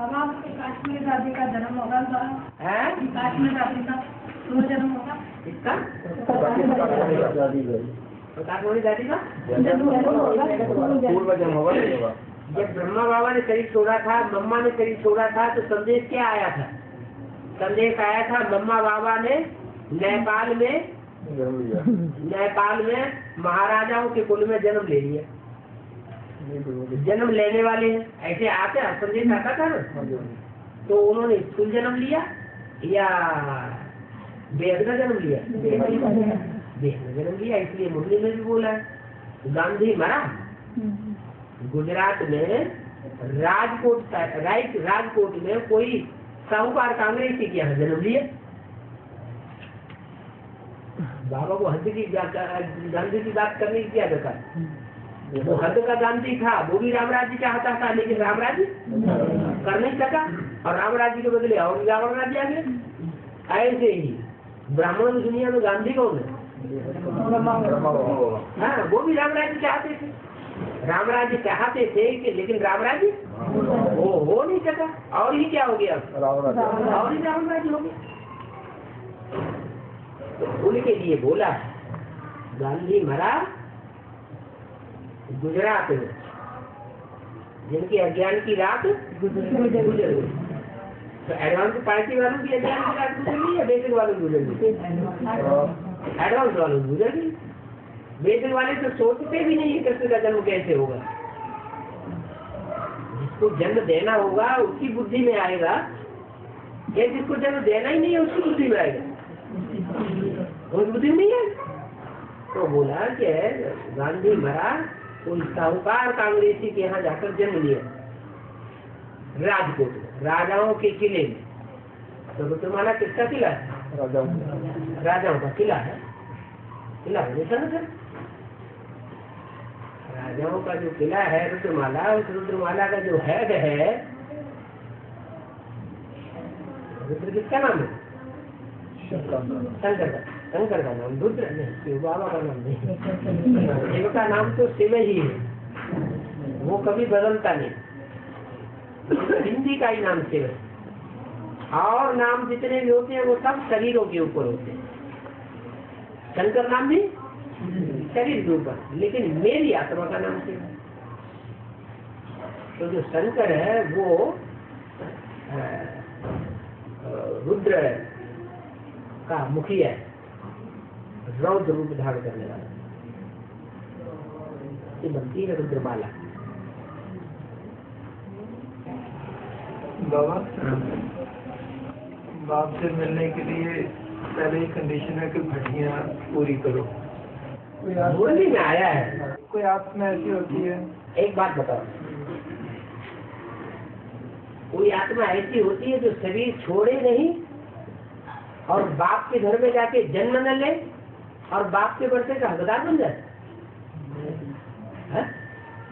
बाबा दादी का जन्म होगा है? काश्मीर दादी का वो जन्म होगा। इसका आकाशवाणी दादी का? पूर्व जन्म होगा जब ब्रह्मा बाबा ने शरीर छोड़ा था मम्मा ने शरीर छोड़ा था तो संदेश क्या आया था? संदेश आया था मम्मा बाबा ने नेपाल में नेपाल में महाराजाओं के कुल में जन्म ले लिया। जन्म लेने वाले ऐसे आते हैं, संदेश आता था तो उन्होंने स्कूल जन्म लिया या बेहद का जन्म लिया? वेद का जन्म लिया, इसलिए मुरली में भी बोला, गांधी मरा। गुजरात में राजकोट राइट राजकोट में कोई साहूकार कांग्रेस के यहाँ जन्म लिया। बाबा को हद की गांधी की बात करने की क्या दरकार? वो हद का गांधी था वो भी राम राज्य चाहता था लेकिन राम राज्य कर नहीं सका। और राम राज्य के बदले और रावण राज्य आ गया ऐसे ही ब्राह्मणों की दुनिया में गांधी कौन है? हाँ वो भी राम राज्य चाहते थे। राम राज्य चाहते थे कि लेकिन राम राज्य वो हो नहीं सका। और ही क्या हो गया? और ही राम राज्य हो गया। तो उनके लिए बोला गांधी मरा गुजरात में। जिनकी अज्ञान की रात गुजर गई। तो एडवांस पार्टी वालों की अज्ञान की रात गुजर गई या बेसिक वालों की गुजर गई? एडवांस वालों की गुजर गई। बेसिक वाले तो सोचते भी नहीं है कृष्ण का जन्म कैसे होगा। जिसको जन्म देना होगा उसकी बुद्धि में आएगा। या जिसको जन्म देना ही नहीं है उसकी बुद्धि में आएगा। उस बुद्धि में नहीं है। तो बोला कि गांधी मरा कोई साहूकार कांग्रेसी के यहाँ जाकर जन्म लिया। राजकोट में राजाओं के किले में। तो रुद्रमाला किसका किला है? राजाओं का। किला है। किला है निशान सर। राजाओं का जो किला है रुद्रमाला उस रुद्रमाला का जो हेड है रुद्र किसका नाम है? शंकर का। शंकर का नाम रुद्र नहीं शिव बाबा का नाम नहीं शिव का नाम तो शिव ही है। वो कभी बदलता नहीं। हिंदी का ही नाम शिव और नाम जितने भी होते हैं, वो सब शरीरों के ऊपर होते हैं। शंकर नाम भी शरीर के ऊपर। लेकिन मेरी आत्मा का नाम शिव तो जो शंकर है, वो रुद्र का मुखिया है। रौद्र रूप धारण करने वाला ये बनती है रुद्रमाला बाबा बाप से मिलने के लिए पहले ही कंडीशन है कि भटियाँ पूरी करो। कोई मुरली में आया है। कोई आत्मा ऐसी होती है? एक बात बताओ। कोई आत्मा ऐसी होती है जो शरीर छोड़े नहीं और बाप के घर में जाके जन्म न ले? और बाप के बरसे का हकदार बन जाए?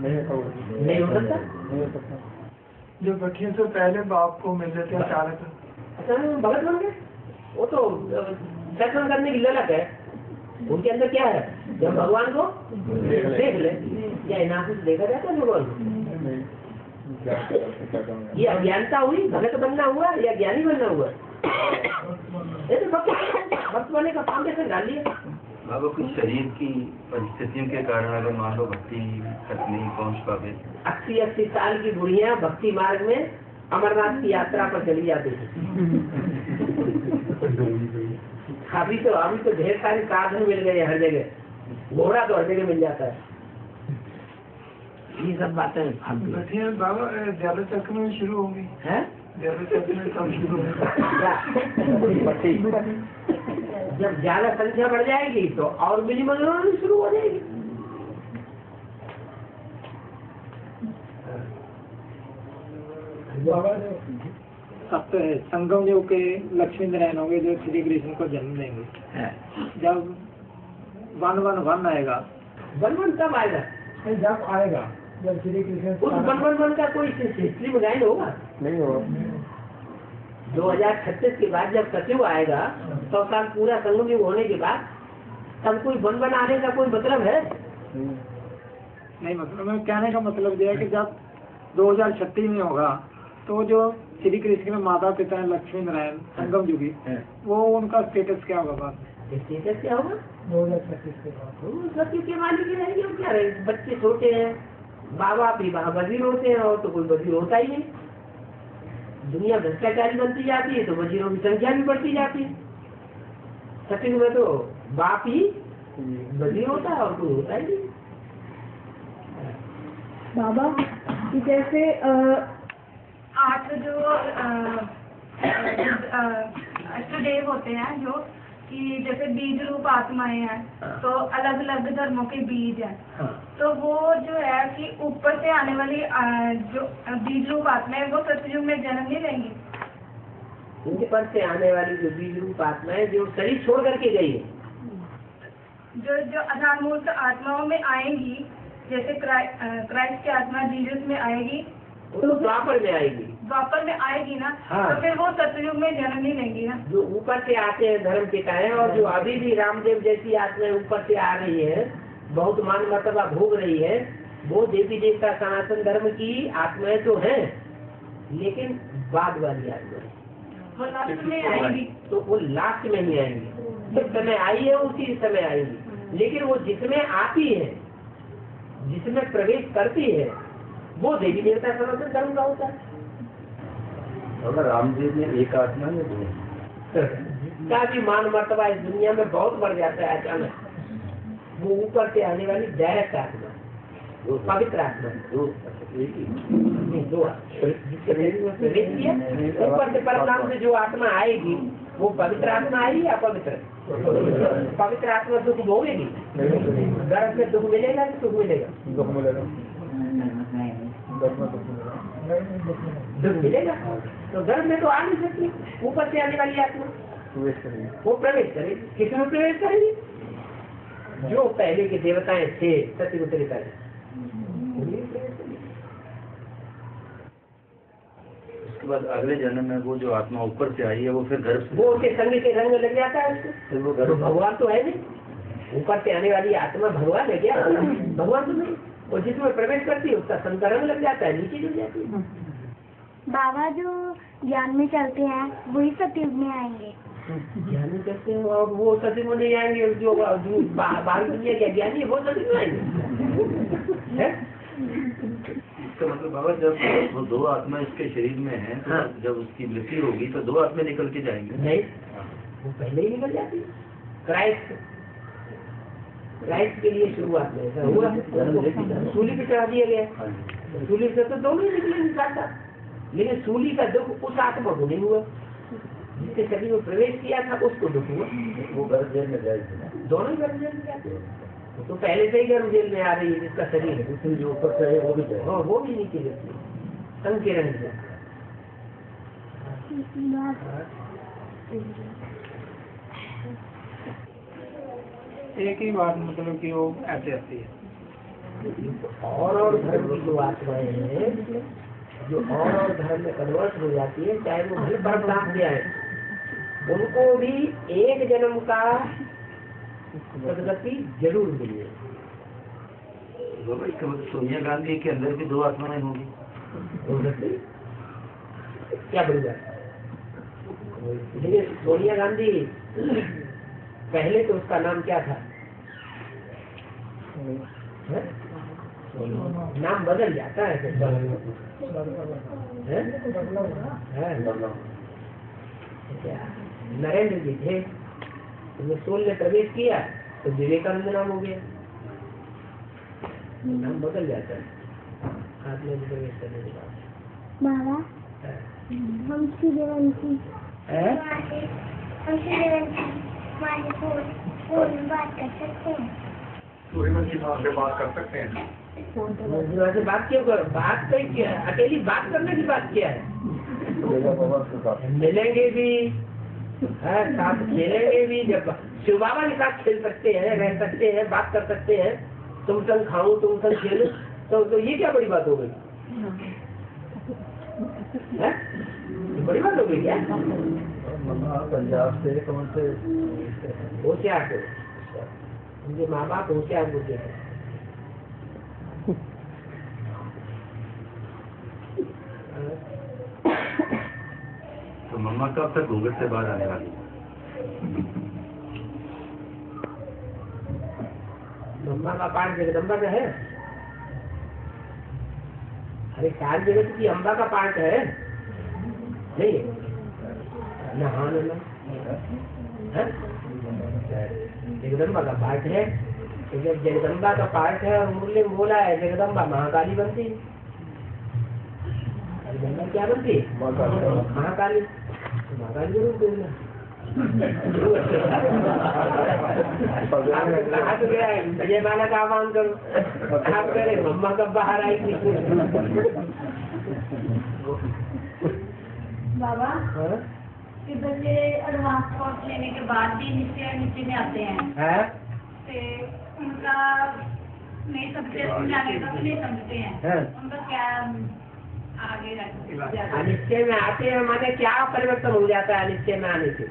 नहीं हो सकता? जो भटियों से पहले बाप को मिल लेते हैं अचानक अच्छा भगत बन गए? वो तो दर्शन करने की ललक है। उनके अंदर क्या है? जब भगवान को देख ले। क्या इनाम से देखा जाता है भगवान को? ये अज्ञानता हुई भगत बनना हुआ या ज्ञानी बनना हुआ? ये तो भक्त भक्त बनने का फाउंडेशन डाल लिया बाबा कुछ शरीर की परिस्थितियों के कारण अगर मान लो भक्ति तक नहीं पहुँच पावे। अस्सी अस्सी साल की बुढ़िया भक्ति मार्ग में अमरनाथ की यात्रा पर चली जाती थी। अभी तो अभी तो ढेर सारे साधन मिल गए हर जगह। घोड़ा तो हर जगह मिल जाता है। ये सब बातें हैं। बाबा ज़्यादा चक्र में शुरू होंगी। हैं? जब ज़्यादा संख्या बढ़ जाएगी तो और मिली मनोरंजन शुरू हो जाएगी। अब तो है संगम युग के लक्ष्मी नारायण होंगे जो श्री कृष्ण को जन्म देंगे। जब वन वन वन आएगा। वन वन कब आएगा? जब आएगा जब श्री कृष्ण उस वन वन वन का कोई हिस्ट्री में गायन होगा? नहीं होगा। दो हज़ार छत्तीस के बाद जब सचिव आएगा सौ साल पूरा संगम युग होने के बाद। तब कोई वन वन आने का कोई मतलब है? नहीं मतलब मैं कहने का मतलब यह है कि जब 2036 में होगा तो जो श्री कृष्ण के माता पिता हैं लक्ष्मी नारायण संगम युगी वो उनका स्टेटस क्या होगा बाद में? स्टेटस क्या होगा? दो हज़ार छत्तीस के बाद। सचिव के मालिक ही रहेंगे क्या रहेंगे बच्चे छोटे हैं माँ बाप ही वहाँ वज़ीर होते हैं और तो कोई वज़ीर होता ही नहीं। दुनिया भ्रष्टाचारी बनती जाती है तो वजीरों की संख्या भी बढ़ती जाती है। सचिन में तो बाप ही वज़ीर होता है और कोई होता ही बाबा कि जैसे अ, आठ जो अष्टदेव होते हैं जो कि जैसे बीज रूप आत्माएँ हैं तो अलग अलग धर्मों के बीज हैं। हाँ। तो वो जो है कि ऊपर से आने वाली जो बीज रूप आत्माएँ वो सतयुग में जन्म नहीं लेंगी। उनके पर से आने वाली जो बीज रूप आत्माएँ जो शरीर छोड़ करके गई है। जो जो अधामूर्त आत्माओं में आएँगी जैसे क्राइस्ट की आत्मा जीजस में आएगी वो तो द्वापर में आएगी। द्वापर में आएगी ना हाँ। तो फिर वो सतयुग में जन्म नहीं लेंगी ना। जो ऊपर से आते हैं धर्म पिताएँ और जो अभी भी रामदेव जैसी आत्माएँ ऊपर से आ रही है बहुत मान मर्तबा भोग रही है वो देवी देवता सनातन धर्म की आत्माएँ तो है लेकिन बाद वाली आत्माएँ। लास्ट में आएगी। तो वो लास्ट में ही आएँगी। जब समय आई है उसी समय आएँगी। लेकिन वो जिसमें आती है जिसमें प्रवेश करती है वो देवी देवता सनातन धर्म का होता है। अगर रामदेव ने एक आत्मा में दो का भी मान मर्तबा इस दुनिया में बहुत बढ़ जाता है अचानक। वो ऊपर से आने वाली डायरेक्ट आत्मा वो पवित्र आत्मा। दो में ऊपर से परमात्मा से जो आत्मा आएगी वो पवित्र आत्मा आएगी या पवित्र? पवित्र आत्मा दुख भोगेगी? गर्भ में दुख मिलेगा कि सुख मिलेगा? दुख मिलेगा। में दुख मिलेगा तो गर्भ में तो आ नहीं सकती। ऊपर से आने वाली आत्मा। प्रवेश करेंगे। वो प्रवेश करेगी। किसमें प्रवेश करेगी? जो पहले के देवताएँ थे सत्य उसके बाद अगले जन्म में वो जो आत्मा ऊपर से आई है वो फिर गर्भ वो उसके संग के रंग लग जाता है उसको। फिर वो तो गर्भ भगवान तो है नहीं। ऊपर से आने वाली आत्मा भगवान है क्या? भगवान तो नहीं। और जिसमें प्रवेश करती है उसका संग का रंग लग जाता है नीचे गिर जाती है। बाबा जो ज्ञान में चलते हैं वही सतयुग में आएँगे। ज्ञानी करते हैं और वो सती में नहीं आएँगे जो बाहरी दुनिया के ज्ञानी है वो सती में आएँगे। हैं? इसका मतलब बाबा जब वो दो आत्मा इसके शरीर में है तो हाँ। जब उसकी मृत्यु होगी तो दो आत्मा निकल के जाएँगे। नहीं हाँ। वो पहले ही निकल जाती है। क्राइस्ट। क्राइस्ट के लिए शुरुआत में ऐसा हुआ सूली पे चढ़ा दिया गया। हाँ सूली से तो दोनों ही निकले साथ लेकिन सूली का दुख उस आत्मा को नहीं हुआ। जिसके शरीर में प्रवेश किया था उसको दुख हुआ। वो गर्भ जेल में जाएगी दोनों ही गर्भ जेल में जाते हैं तो पहले से ही गर्भ जेल में आ रही है जिसका शरीर है। जो ऊपर से है वो भी जाएगी हाँ वो भी नीचे गिरती है के एक ही बात मतलब कि वो ऐसे आती है। और और धर्म की जो आत्माएँ हैं। जो और और धर्म में कन्वर्ट हो जाती है चाहे वो भले परम धाम से आए। उनको भी एक जन्म का सदगति ज़रूर मिले मतलब सोनिया गांधी के अंदर भी दो आत्माएँ होंगी? क्या बढ़िया देखिए सोनिया गांधी पहले तो उसका नाम क्या था? हैं? नाम बदल जाता है? नरेंद्र जी थे। तो सोल ने प्रवेश किया तो विवेकानंद नाम हो गया। नाम बदल जाता है। आत्मा में प्रवेश करने के बाद। बाबा? हम सूर्यवंशी है? हम में बात कर सकते हैं? वहाँ से बात हैं मुझे क्यों कर? बात कहीं क्या है। अकेली बात करने की बात क्या है? मिलेंगे भी है साथ खेलेंगे भी। जब शिव बाबा के साथ खेल सकते हैं रह सकते हैं बात कर सकते हैं तुम संग खाऊं तुम संग खेलूं तो, तो ये क्या बड़ी बात हो गई? है? बड़ी बात हो गई क्या? पंजाब से कौन से? होशियार उनके माँ बाप होशियार बुद्धि थे तो मम्मा कब तक घूंघट से बाहर आने वाली ब्रह्मा का पाठ जगदम्बा का है? अरे चार जगत की अम्बा का पाठ है? नहीं? न न ना है? जगदम्बा का पाठ है। तो जब जगदम्बा का पाठ है और मुरली में बोला है जगदम्बा महाकाली बनती। है जगदम्बा क्या बनती? महाकाली। महाकाली ज़रूर बोलना। है विजय माला का आह्वान करो। आप कह रहे मम्मा कब बाहर आई थी? बाबा हाँ? कि बच्चे एडवांस कोर्स लेने के बाद भी नीचे नीचे में आते हैं। है? उनका नहीं समझते नहीं हैं। उनका क्या आगे अनिश्चय में आते हैं माने क्या परिवर्तन हो जाता है अनिश्चय में आने से?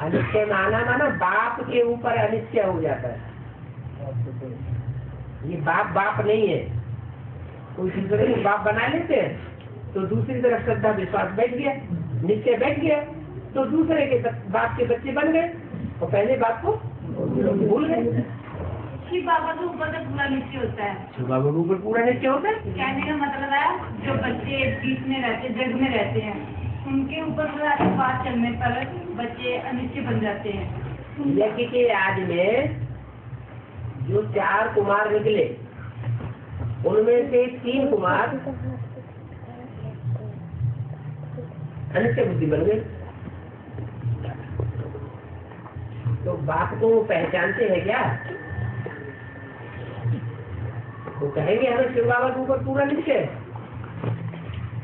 अनिश्चय में आना माना बाप के ऊपर अनिश्चय हो जाता है। ये बाप बाप नहीं है। कोई दूसरे को बाप बना लेते हैं तो दूसरी तरफ़ श्रद्धा विश्वास बैठ गया निश्चय बैठ गया तो दूसरे के बाप के बच्चे बन गए और पहले बाप को शिव बाबा के ऊपर तो पूरा नीचे होता है। शिव बाबा के ऊपर पूरा निश्चय होता है? कहने का मतलब है जो बच्चे बीच में रहते जग में रहते हैं उनके ऊपर पूरा बात चलने पर बच्चे अनिश्चय बन जाते हैं। यज्ञ के आज में जो चार कुमार निकले उनमें से तीन कुमार अनिश्चय बुद्धि बन गए। तो बाप को वो पहचानते हैं क्या? वो कहेंगे, हमें शिव बाबा के ऊपर पूरा निश्चय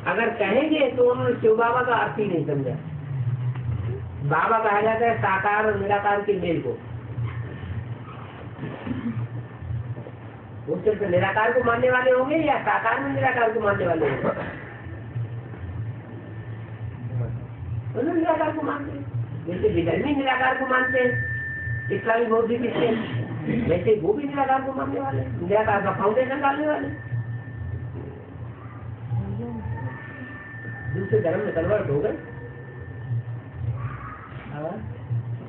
अगर कहेंगे तो उन्होंने शिव बाबा का अर्थ ही नहीं समझा। बाबा कहा जाता है, साकार और निराकार के मेल को। वो सिर्फ़ निराकार को मानने वाले होंगे या साकार में निराकार को मानने वाले होंगे? निराकार को मानते हैं। जैसे विधर्मी निराकार को मानते हैं। इस्लामी बौद्धिक इससे वैसे वो भी निराकार को मानने वाले। हैं। निराकार का फाउंडेशन डालने वाले। दूसरे धर्म में कन्वर्ट हो गए।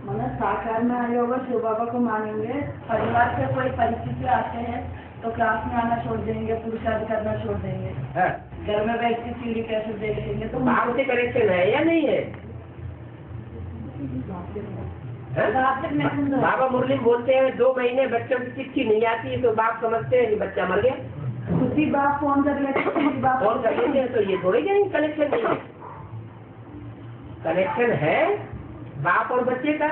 मतलब साकार में आए होगा शिव बाबा को मानेंगे। परिवार से कोई परिस्थिति आते हैं तो क्लास में आना छोड़ देंगे पुरुषार्थ करना छोड़ देंगे। हाँ। घर में बैठ के सीढ़ी कैसे देखेंगे? तो बाप से कनेक्शन है या नहीं है? बाबा मुरली बोलते हैं दो महीने बच्चों की चिट्ठी नहीं आती है तो बाप समझते हैं कि बच्चा मर गया। ही बाप फ़ोन कर लेते हैं बाप फ़ोन कर लेते हैं तो ये थोड़ी कहीं कनेक्शन नहीं है। कनेक्शन है बाप और बच्चे का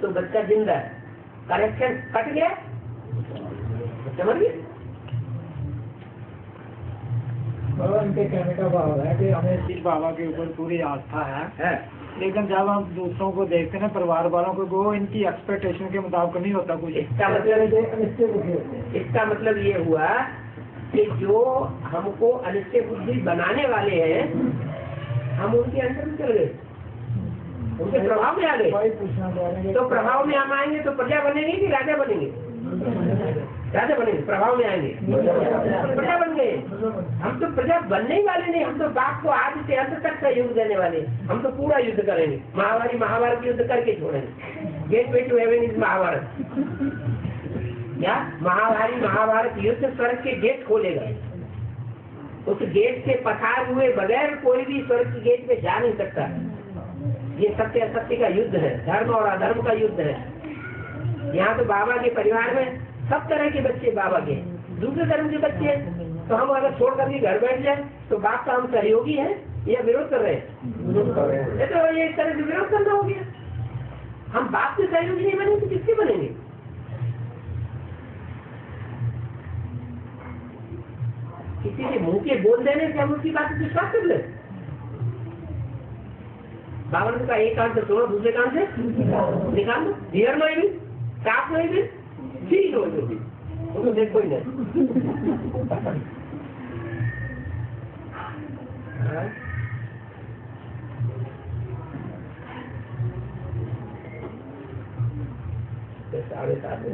तो बच्चा ज़िंदा है। कनेक्शन कट गया बच्चा मर गया। बाबा इनके कहने का भाव है कि हमें शिव बाबा के ऊपर पूरी आस्था है। है। लेकिन जब हम दूसरों को देखते हैं परिवार वालों को वो इनकी एक्सपेक्टेशन के मुताबिक नहीं होता कुछ। इसका मतलब इसका मतलब ये हुआ कि जो हमको अनिश्चय बुद्धि बनाने वाले हैं हम उनके अंदर में चल गए। उनके प्रभाव में आ गए। तो प्रभाव में हम आएँगे तो प्रजा बनेंगे कि राजा बनेंगे? राजा बनेंगे प्रभाव में आएँगे। प्रजा बन गए। हम तो प्रजा बनने ही वाले नहीं, हम तो बाप को आदि से अंत तक का युद्ध देने वाले। हम तो पूरा युद्ध करेंगे। महावारी महाभारत युद्ध करके छोड़ेंगे। Gateway to heaven is Mahabharat. क्या? महाभारी महाभारत युद्ध स्वर्ग के गेट खोलेगा। उस गेट से पसार हुए बगैर कोई भी स्वर्ग के गेट में जा नहीं सकता। ये सत्य असत्य का युद्ध है। धर्म और अधर्म का युद्ध है। यहाँ तो बाबा के परिवार में सब तरह के बच्चे बाबा के दूसरे धर्म के बच्चे हैं। तो हम अगर छोड़ करके घर बैठ जाए तो बाप का हम सहयोगी है या विरोध कर रहे हैं? तो ये एक तरह से विरोध करना हो गया। हम बाप के सहयोगी नहीं बने तो किसके बनेंगे? किसी के मुँह के बोल देने से हम उसकी बात विश्वास कर ले। बाबा कहा एक कान से छोड़ो दूसरे कान से निकाल दो। हियर नो भी साफ़ नो भी Tiro yo di. Ono ne koy ne. Te sabe, sabe.